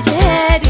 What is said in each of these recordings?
you plan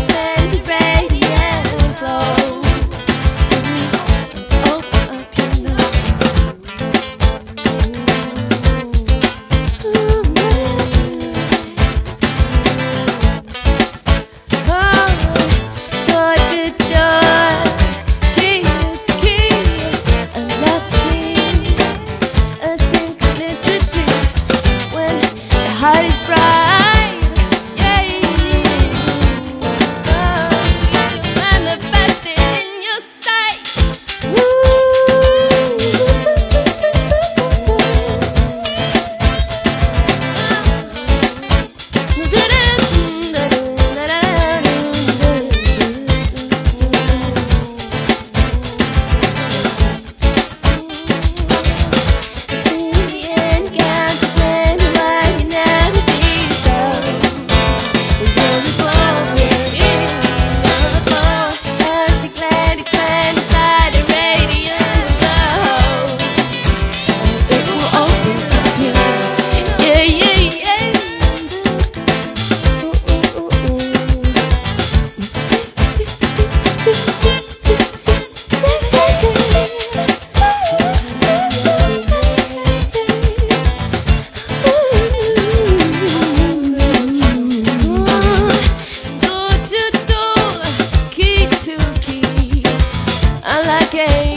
again.